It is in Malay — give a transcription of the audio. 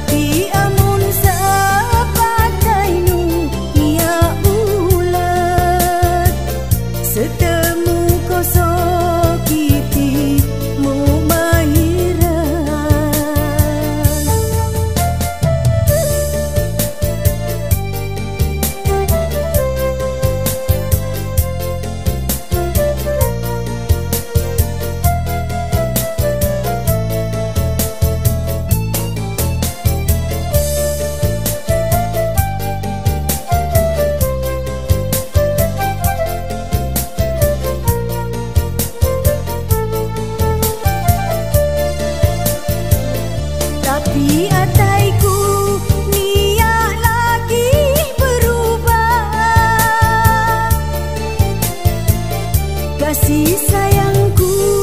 Tapi kasih sayangku.